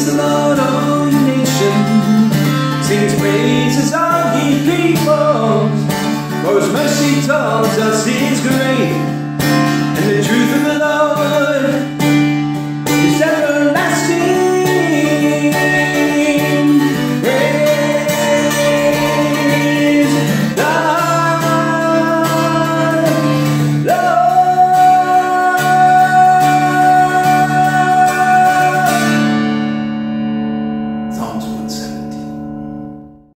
Praise the Lord, all you nations. Sing his praises, all ye peoples. For his mercy towards us is great. And the truth of